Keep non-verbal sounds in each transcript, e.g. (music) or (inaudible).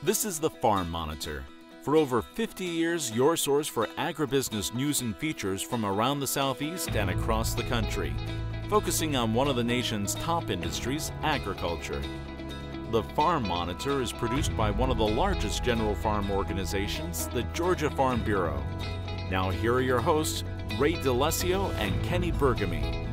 This is the Farm Monitor. For over 50 years, your source for agribusiness news and features from around the Southeast and across the country, focusing on one of the nation's top industries, agriculture. The Farm Monitor is produced by one of the largest general farm organizations, the Georgia Farm Bureau. Now, here are your hosts, Ray D'Alessio and Kenny Burgamy.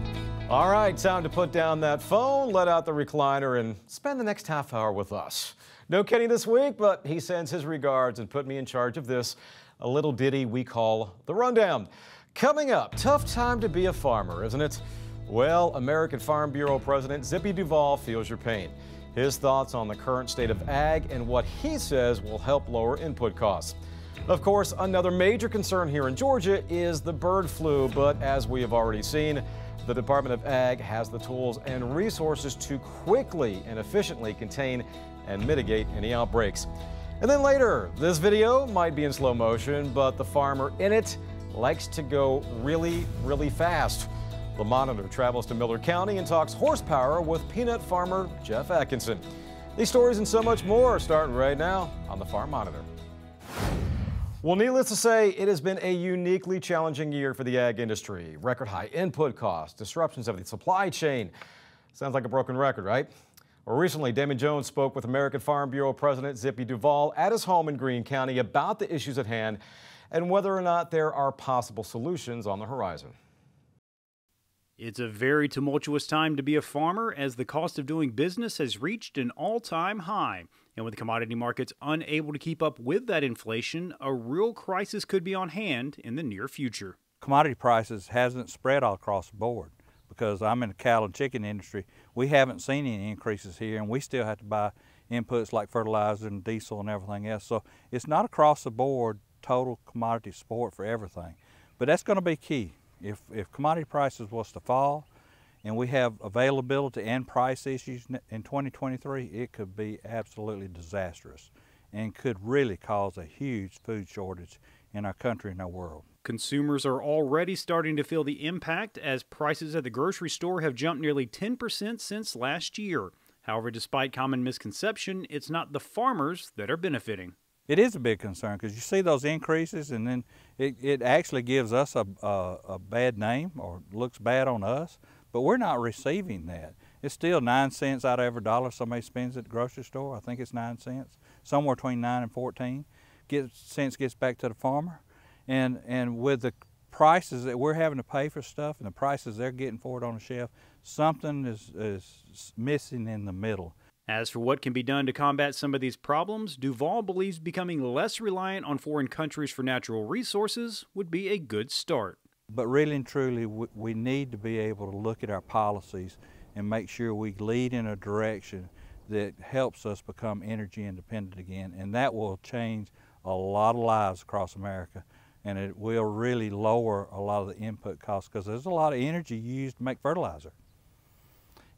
All right, time to put down that phone, let out the recliner, and spend the next half hour with us. No Kenny this week, but he sends his regards and put me in charge of this, a little ditty we call The Rundown. Coming up, tough time to be a farmer, isn't it? Well, American Farm Bureau President Zippy Duvall feels your pain. His thoughts on the current state of ag and what he says will help lower input costs. Of course, another major concern here in Georgia is the bird flu, but as we have already seen, the Department of Ag has the tools and resources to quickly and efficiently contain and mitigate any outbreaks. And then later, this video might be in slow motion, but the farmer in it likes to go really, really fast. The Monitor travels to Miller County and talks horsepower with peanut farmer Jeff Adkinson. These stories and so much more starting right now on the Farm Monitor. Well, needless to say, it has been a uniquely challenging year for the ag industry. Record high input costs, disruptions of the supply chain. Sounds like a broken record, right? Well, recently, Damon Jones spoke with American Farm Bureau President Zippy Duvall at his home in Greene County about the issues at hand and whether or not there are possible solutions on the horizon. It's a very tumultuous time to be a farmer as the cost of doing business has reached an all time high. And with the commodity markets unable to keep up with that inflation, a real crisis could be on hand in the near future. Commodity prices hasn't spread all across the board because I'm in the cattle and chicken industry. We haven't seen any increases here and we still have to buy inputs like fertilizer and diesel and everything else. So it's not across the board total commodity support for everything. But that's going to be key. If, if commodity prices was to fall, and we have availability and price issues in 2023, it could be absolutely disastrous and could really cause a huge food shortage in our country and our world. Consumers are already starting to feel the impact as prices at the grocery store have jumped nearly 10% since last year. However, despite common misconception, it's not the farmers that are benefiting. It is a big concern because you see those increases and then it, it actually gives us a, a, a bad name or looks bad on us but we're not receiving that. It's still nine cents out of every dollar somebody spends at the grocery store. I think it's nine cents, somewhere between nine and 14 gets, cents gets back to the farmer. And, and with the prices that we're having to pay for stuff and the prices they're getting for it on the shelf, something is, is missing in the middle. As for what can be done to combat some of these problems, Duvall believes becoming less reliant on foreign countries for natural resources would be a good start. But really and truly, we need to be able to look at our policies and make sure we lead in a direction that helps us become energy independent again. And that will change a lot of lives across America. And it will really lower a lot of the input costs because there's a lot of energy used to make fertilizer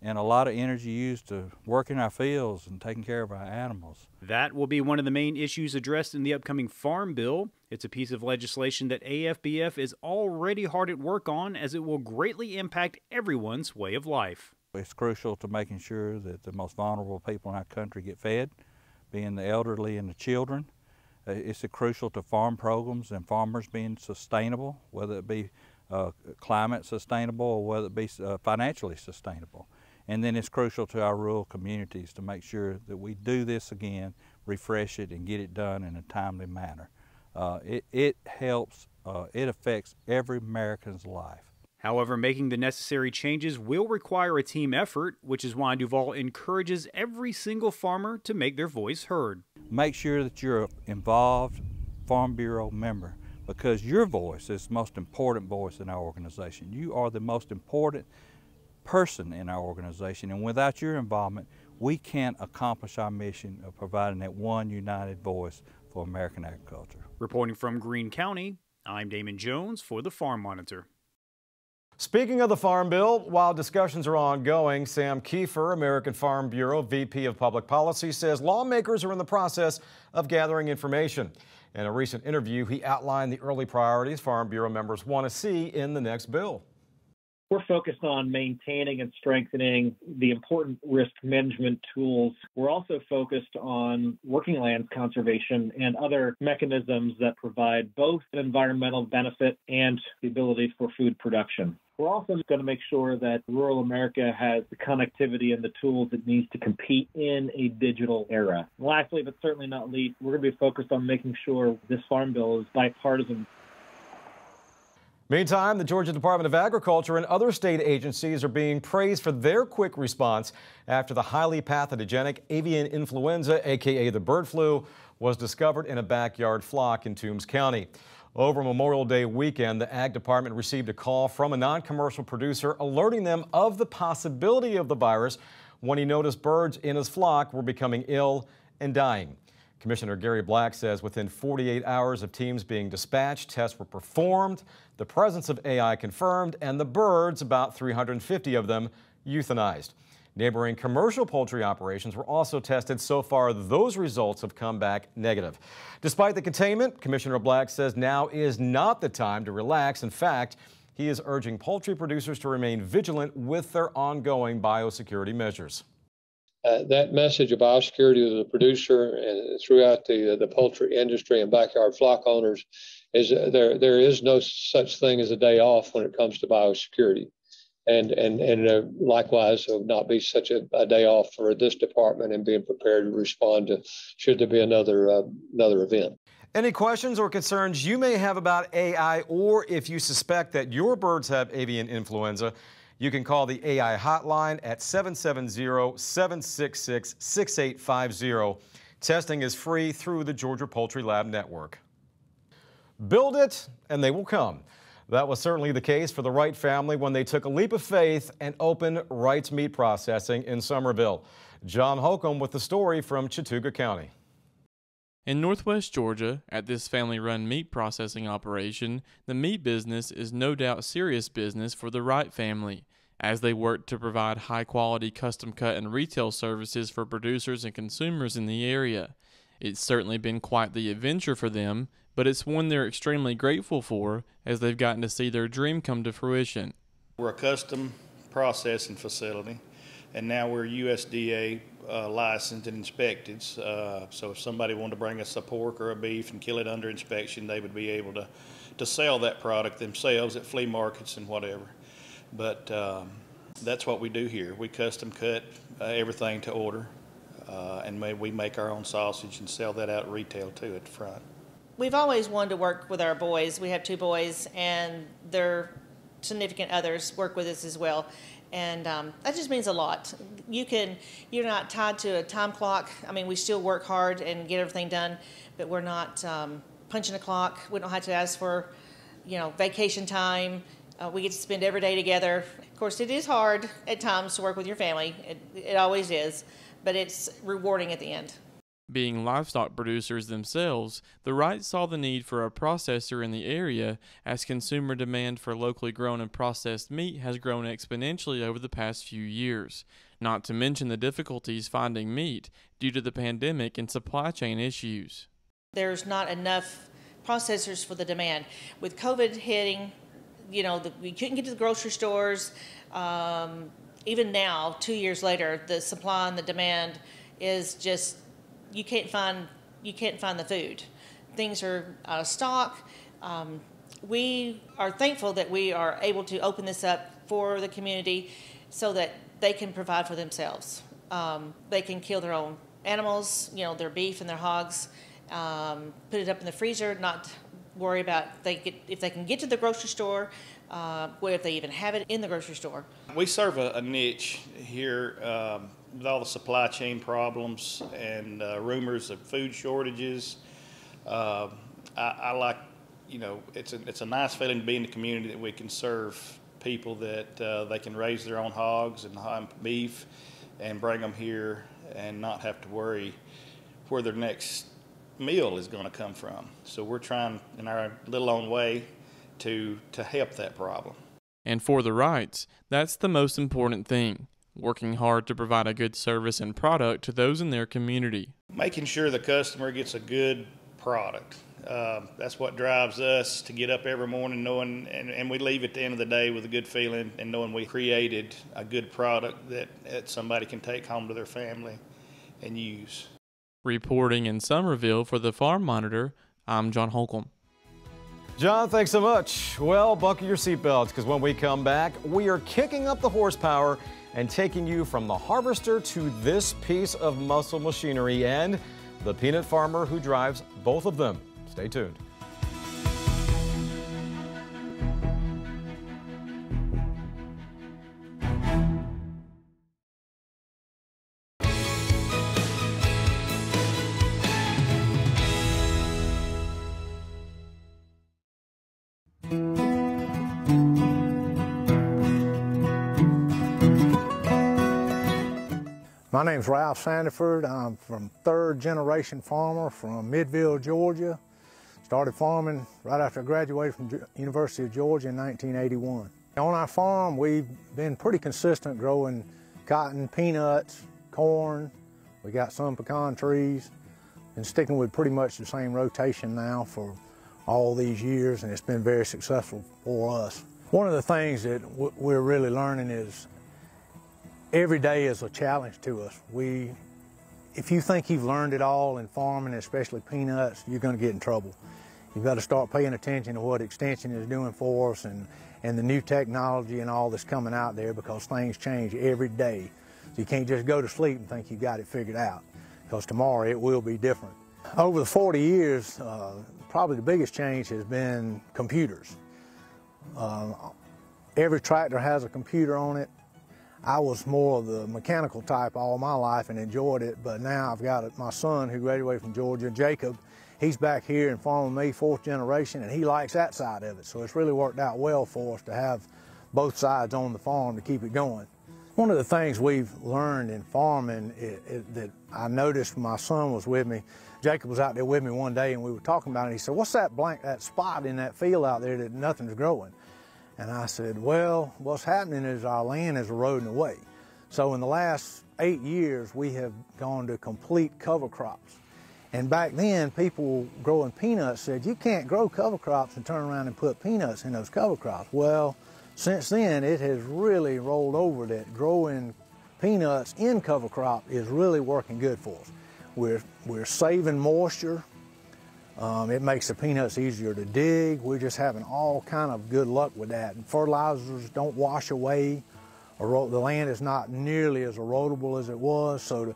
and a lot of energy used to working our fields and taking care of our animals. That will be one of the main issues addressed in the upcoming Farm Bill. It's a piece of legislation that AFBF is already hard at work on as it will greatly impact everyone's way of life. It's crucial to making sure that the most vulnerable people in our country get fed, being the elderly and the children. Uh, it's crucial to farm programs and farmers being sustainable, whether it be uh, climate sustainable or whether it be uh, financially sustainable. And then it's crucial to our rural communities to make sure that we do this again, refresh it, and get it done in a timely manner. Uh, it, it helps, uh, it affects every American's life. However, making the necessary changes will require a team effort, which is why Duvall encourages every single farmer to make their voice heard. Make sure that you're an involved Farm Bureau member because your voice is the most important voice in our organization. You are the most important person in our organization. And without your involvement, we can't accomplish our mission of providing that one united voice for American agriculture. Reporting from Greene County, I'm Damon Jones for the Farm Monitor. Speaking of the Farm Bill, while discussions are ongoing, Sam Kieffer, American Farm Bureau VP of Public Policy, says lawmakers are in the process of gathering information. In a recent interview, he outlined the early priorities Farm Bureau members want to see in the next bill. We're focused on maintaining and strengthening the important risk management tools. We're also focused on working lands conservation and other mechanisms that provide both an environmental benefit and the ability for food production. We're also going to make sure that rural America has the connectivity and the tools it needs to compete in a digital era. Lastly, but certainly not least, we're going to be focused on making sure this farm bill is bipartisan. Meantime, the Georgia Department of Agriculture and other state agencies are being praised for their quick response after the highly pathogenic avian influenza, aka the bird flu, was discovered in a backyard flock in Toombs County. Over Memorial Day weekend, the Ag Department received a call from a non-commercial producer alerting them of the possibility of the virus when he noticed birds in his flock were becoming ill and dying. Commissioner Gary Black says within 48 hours of teams being dispatched, tests were performed, the presence of AI confirmed, and the birds, about 350 of them, euthanized. Neighboring commercial poultry operations were also tested. So far, those results have come back negative. Despite the containment, Commissioner Black says now is not the time to relax. In fact, he is urging poultry producers to remain vigilant with their ongoing biosecurity measures. Uh, that message of biosecurity to the producer and throughout the the poultry industry and backyard flock owners is uh, there there is no such thing as a day off when it comes to biosecurity and and and uh, likewise it would not be such a, a, day off for this department and being prepared to respond to should there be another uh, another event. Any questions or concerns you may have about AI, or if you suspect that your birds have avian influenza, you can call the AI hotline at 770-766-6850. Testing is free through the Georgia Poultry Lab Network. Build it, and they will come. That was certainly the case for the Wright family when they took a leap of faith and opened Wright's Meat Processing in Summerville. John Holcomb with the story from Chattooga County. In northwest Georgia, at this family run meat processing operation, the meat business is no doubt serious business for the Wright family, as they work to provide high quality custom cut and retail services for producers and consumers in the area. It's certainly been quite the adventure for them, but it's one they're extremely grateful for as they've gotten to see their dream come to fruition. We're a custom processing facility, and now we're USDA uh, licensed and inspected. Uh, so if somebody wanted to bring us a pork or a beef and kill it under inspection, they would be able to, to sell that product themselves at flea markets and whatever. But um, that's what we do here. We custom cut uh, everything to order, uh, and we make our own sausage and sell that out retail too at the front we've always wanted to work with our boys. We have two boys, and their significant others work with us as well. And um, that just means a lot. You can, you're not tied to a time clock. I mean, we still work hard and get everything done, but we're not um, punching a clock. We don't have to ask for, you know, vacation time. Uh, we get to spend every day together. Of course, it is hard at times to work with your family. It, it always is, but it's rewarding at the end. Being livestock producers themselves, the Wrights saw the need for a processor in the area as consumer demand for locally grown and processed meat has grown exponentially over the past few years, not to mention the difficulties finding meat due to the pandemic and supply chain issues. There's not enough processors for the demand. With COVID hitting, you know, the, we couldn't get to the grocery stores. Um, even now, two years later, the supply and the demand is just you can't find you can't find the food. Things are out of stock. Um, we are thankful that we are able to open this up for the community so that they can provide for themselves. Um, they can kill their own animals, you know, their beef and their hogs, um, put it up in the freezer, not worry about they get, if they can get to the grocery store, uh, if they even have it in the grocery store. We serve a, a niche here um, with all the supply chain problems and uh, rumors of food shortages. Uh, I, I, like, you know, it's a, it's a nice feeling to be in the community that we can serve people that uh, they can raise their own hogs and beef and bring them here and not have to worry where their next meal is going to come from. So we're trying in our little own way to to help that problem. And for the Wrights, that's the most important thing. Working hard to provide a good service and product to those in their community. Making sure the customer gets a good product. Uh, that's what drives us to get up every morning knowing, and, and, we leave at the end of the day with a good feeling and knowing we created a good product that, that somebody can take home to their family and use. Reporting in Summerville for the Farm Monitor, I'm John Holcomb. John, thanks so much. Well, buckle your seatbelts because when we come back, we are kicking up the horsepower and taking you from the harvester to this piece of muscle machinery and the peanut farmer who drives both of them. Stay tuned. My name is Ralph Sandiford. I'm from third generation farmer from Midville, Georgia. Started farming right after I graduated from University of Georgia in 1981. On our farm, we've been pretty consistent growing cotton, peanuts, corn. We got some pecan trees. and sticking with pretty much the same rotation now for all these years, and it's been very successful for us. One of the things that we're really learning is every day is a challenge to us. We, if you think you've learned it all in farming, especially peanuts, you're going to get in trouble. You've got to start paying attention to what Extension is doing for us and, and the new technology and all that's coming out there because things change every day. So you can't just go to sleep and think you've got it figured out because tomorrow it will be different. Over the 40 years, uh, probably the biggest change has been computers. Uh, every tractor has a computer on it. I was more of the mechanical type all my life and enjoyed it, but now I've got my son who graduated from Georgia, Jacob. He's back here and farming me, fourth generation, and he likes that side of it. So it's really worked out well for us to have both sides on the farm to keep it going. One of the things we've learned in farming it, it, that I noticed when my son was with me, Jacob was out there with me one day and we were talking about it. He said, what's that blank, that spot in that field out there that nothing's growing? And I said, well, what's happening is our land is eroding away. So in the last eight years, we have gone to complete cover crops. And back then, people growing peanuts said, you can't grow cover crops and turn around and put peanuts in those cover crops. Well, since then, it has really rolled over that growing peanuts in cover crop is really working good for us. We're, we're saving moisture, um, it makes the peanuts easier to dig. We're just having all kind of good luck with that. And fertilizers don't wash away. the land is not nearly as erodible as it was. So to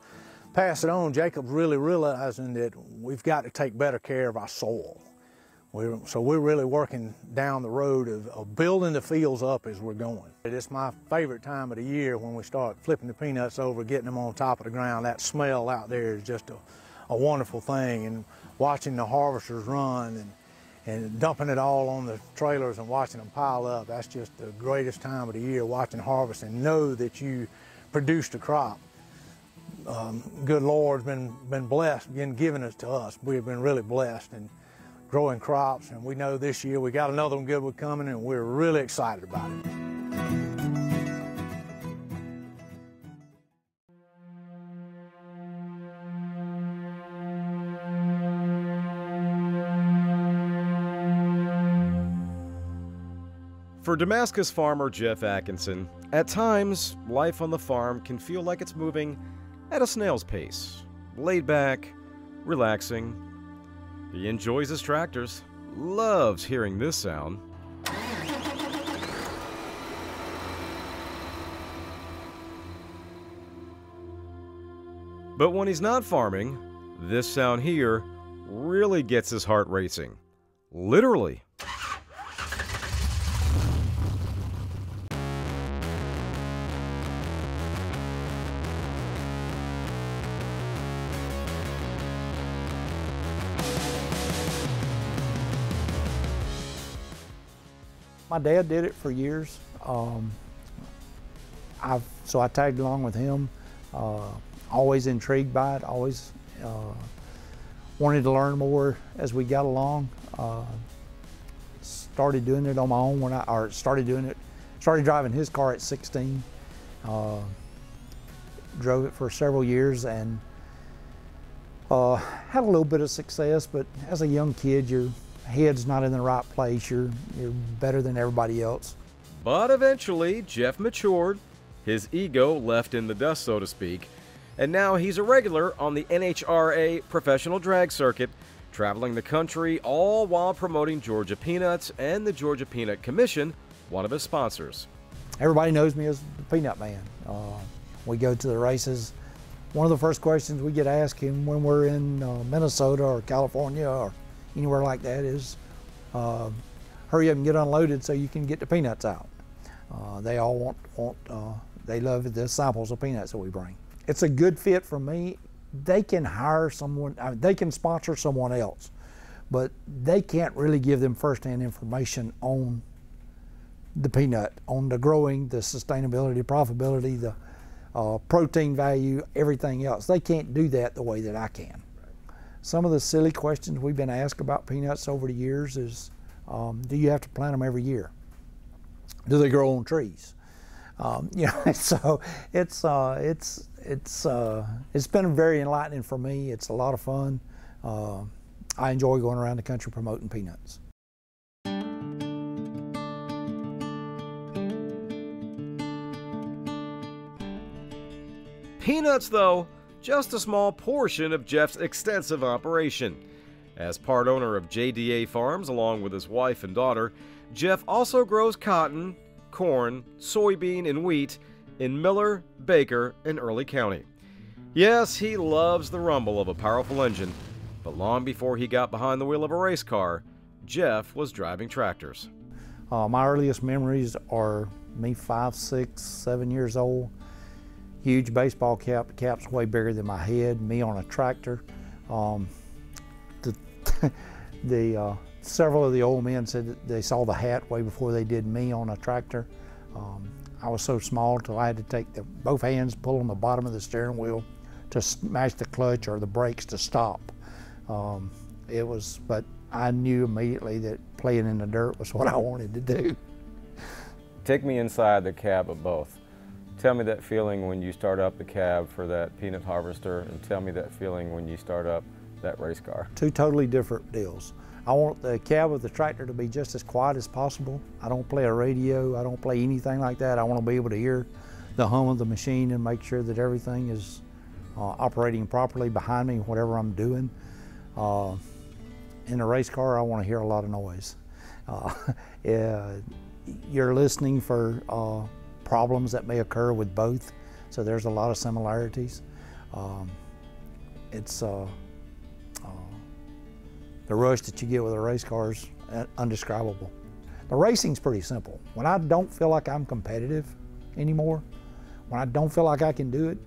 pass it on, Jacob's really realizing that we've got to take better care of our soil. We're, so we're really working down the road of, of, building the fields up as we're going. It's my favorite time of the year when we start flipping the peanuts over, getting them on top of the ground. That smell out there is just a, a wonderful thing. And watching the harvesters run and, and dumping it all on the trailers and watching them pile up. That's just the greatest time of the year, watching harvest and know that you produced a crop. Um, good Lord's been, been blessed, been giving it to us. We've been really blessed and growing crops. And we know this year we got another one good one coming and we're really excited about it. For Damascus farmer Jeff Adkinson, at times, life on the farm can feel like it's moving at a snail's pace, laid back, relaxing. He enjoys his tractors, loves hearing this sound. But when he's not farming, this sound here really gets his heart racing. Literally. My dad did it for years. Um, I've, so I tagged along with him. Uh, always intrigued by it, always uh, wanted to learn more as we got along. Uh, started doing it on my own when I, or started doing it, started driving his car at 16. Uh, drove it for several years and Uh, had a little bit of success, but as a young kid, your head's not in the right place. You're, you're better than everybody else. But eventually, Jeff matured, his ego left in the dust, so to speak, and now he's a regular on the NHRA professional drag circuit, traveling the country all while promoting Georgia Peanuts and the Georgia Peanut Commission, one of his sponsors. Everybody knows me as the Peanut Man. Uh, we go to the races. One of the first questions we get asked him when we're in uh, Minnesota or California or anywhere like that is, uh, hurry up and get unloaded so you can get the peanuts out. Uh, they all want, want uh, they love the samples of peanuts that we bring. It's a good fit for me. They can hire someone, I mean, they can sponsor someone else, but they can't really give them firsthand information on the peanut, on the growing, the sustainability, profitability, the uh, protein value, everything else. They can't do that the way that I can. Some of the silly questions we've been asked about peanuts over the years is, um, do you have to plant them every year? Do they grow on trees? Um, (laughs) you know, (laughs) so it's uh, it's it's uh, it's been very enlightening for me. It's a lot of fun. Uh, I enjoy going around the country promoting peanuts. Peanuts, though, just a small portion of Jeff's extensive operation. As part owner of JDA Farms, along with his wife and daughter, Jeff also grows cotton, corn, soybean, and wheat in Miller, Baker, and Early County. Yes, he loves the rumble of a powerful engine, but long before he got behind the wheel of a race car, Jeff was driving tractors. Uh, my earliest memories are me five, six, seven years old. Huge baseball cap, cap's way bigger than my head, me on a tractor. Um, the (laughs) the uh, several of the old men said that they saw the hat way before they did me on a tractor. Um, I was so small till I had to take the, both hands, pull on the bottom of the steering wheel to smash the clutch or the brakes to stop. Um, it was, but I knew immediately that playing in the dirt was what I wanted to do. Take me inside the cab of both. Tell me that feeling when you start up the cab for that peanut harvester, and tell me that feeling when you start up that race car. Two totally different deals. I want the cab of the tractor to be just as quiet as possible. I don't play a radio, I don't play anything like that. I want to be able to hear the hum of the machine and make sure that everything is uh, operating properly behind me, whatever I'm doing. Uh, in a race car, I want to hear a lot of noise. Uh, (laughs) yeah, you're listening for uh, problems that may occur with both, so there's a lot of similarities. Um, it's uh, the rush that you get with a race car is undescribable. The racing's pretty simple. When I don't feel like I'm competitive anymore, when I don't feel like I can do it,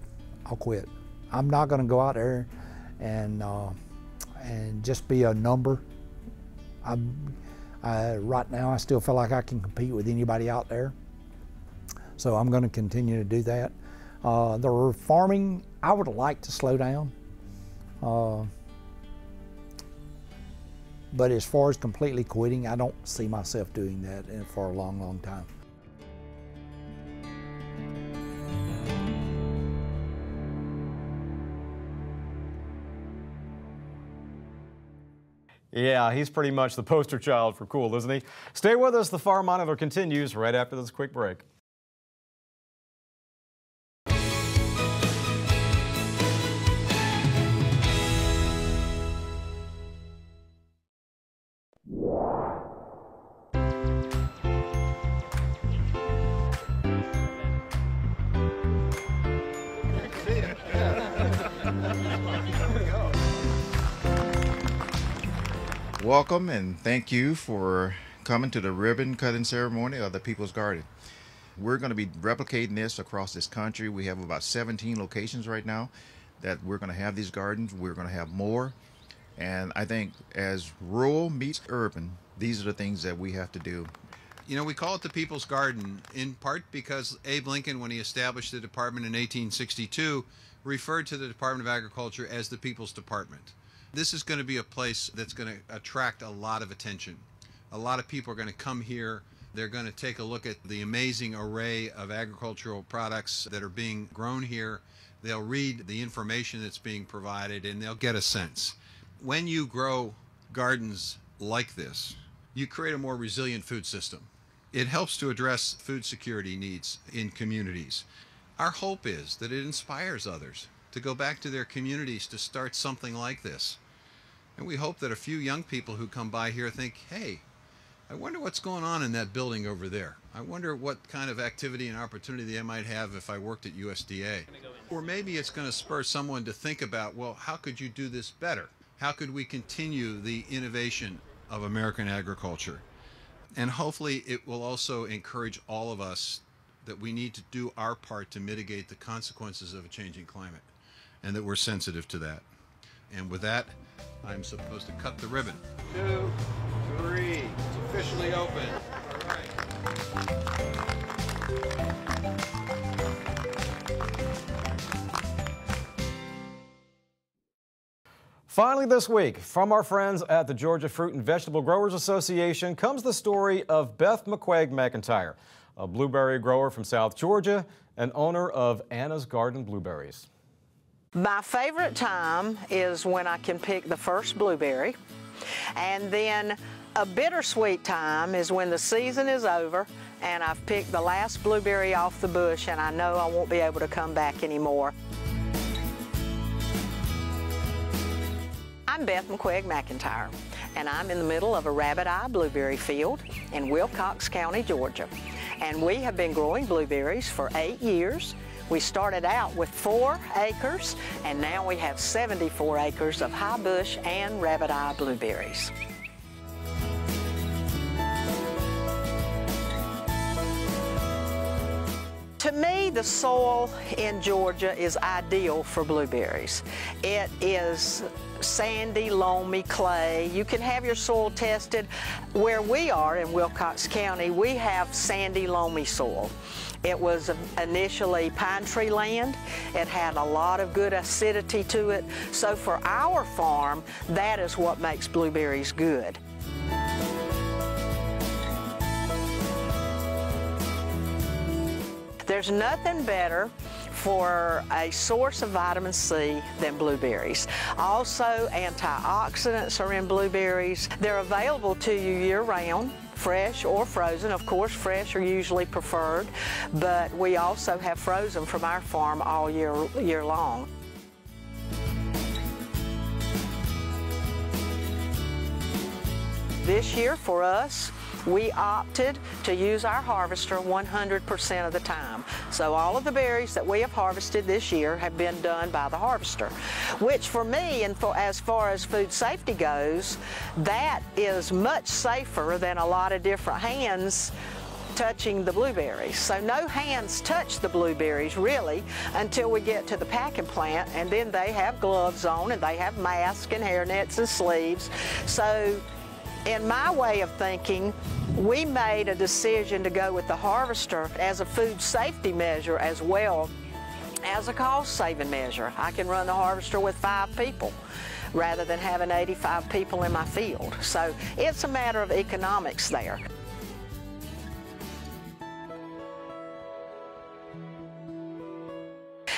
I'll quit. I'm not going to go out there and uh, and just be a number. I'm, I, right now, I still feel like I can compete with anybody out there. So I'm going to continue to do that. Uh, the farming, I would like to slow down. Uh, but as far as completely quitting, I don't see myself doing that for a long, long time. Yeah, he's pretty much the poster child for cool, isn't he? Stay with us. The Farm Monitor continues right after this quick break. Welcome and thank you for coming to the ribbon cutting ceremony of the People's Garden. We're going to be replicating this across this country. We have about 17 locations right now that we're going to have these gardens. We're going to have more. And I think as rural meets urban, these are the things that we have to do. You know, we call it the People's Garden in part because Abe Lincoln, when he established the department in 1862, referred to the Department of Agriculture as the People's Department. This is going to be a place that's going to attract a lot of attention. A lot of people are going to come here. They're going to take a look at the amazing array of agricultural products that are being grown here. They'll read the information that's being provided and they'll get a sense. When you grow gardens like this, you create a more resilient food system. It helps to address food security needs in communities. Our hope is that it inspires others to go back to their communities to start something like this. And we hope that a few young people who come by here think, hey, I wonder what's going on in that building over there. I wonder what kind of activity and opportunity they might have if I worked at USDA. Or maybe it's going to spur someone to think about, well, how could you do this better? How could we continue the innovation of American agriculture? And hopefully it will also encourage all of us that we need to do our part to mitigate the consequences of a changing climate and that we're sensitive to that. And with that, I'm supposed to cut the ribbon. Two, three, it's officially open. All right. Finally, this week, from our friends at the Georgia Fruit and Vegetable Growers Association comes the story of Beth McQuaig McIntyre, a blueberry grower from South Georgia and owner of Anna's Garden Blueberries. My favorite time is when I can pick the first blueberry. And then a bittersweet time is when the season is over and I've picked the last blueberry off the bush and I know I won't be able to come back anymore. I'm Beth McQuigg McIntyre, and I'm in the middle of a rabbit eye blueberry field in Wilcox County, Georgia. And we have been growing blueberries for eight years. We started out with four acres, and now we have 74 acres of high bush and rabbit eye blueberries. To me, the soil in Georgia is ideal for blueberries. It is sandy, loamy clay. You can have your soil tested. Where we are in Wilcox County, we have sandy, loamy soil. It was initially pine tree land. It had a lot of good acidity to it. So for our farm, that is what makes blueberries good. There's nothing better for a source of vitamin C than blueberries. Also, antioxidants are in blueberries. They're available to you year-round fresh or frozen. Of course, fresh are usually preferred, but we also have frozen from our farm all year, year long. This year for us, we opted to use our harvester 100% of the time. So all of the berries that we have harvested this year have been done by the harvester, which for me, and for, as far as food safety goes, that is much safer than a lot of different hands touching the blueberries. So no hands touch the blueberries really until we get to the packing plant and then they have gloves on and they have masks and hairnets and sleeves. So in my way of thinking, we made a decision to go with the harvester as a food safety measure as well as a cost-saving measure. I can run the harvester with five people rather than having 85 people in my field. So it's a matter of economics there.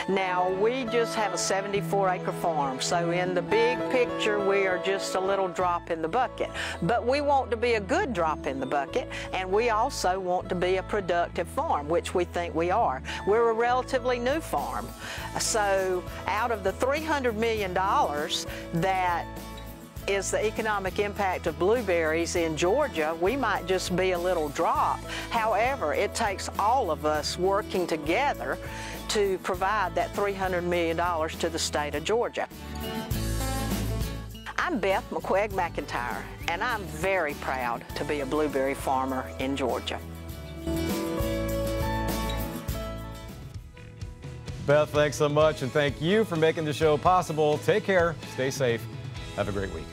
Now, we just have a 74 acre farm, so in the big picture, we are just a little drop in the bucket. But we want to be a good drop in the bucket, and we also want to be a productive farm, which we think we are. We're a relatively new farm. So, out of the $300 million that is the economic impact of blueberries in Georgia, we might just be a little drop. However, it takes all of us working together to provide that $300 million to the state of Georgia. I'm Beth McQuaig McIntyre, and I'm very proud to be a blueberry farmer in Georgia. Beth, thanks so much, and thank you for making the show possible. Take care, stay safe, have a great week.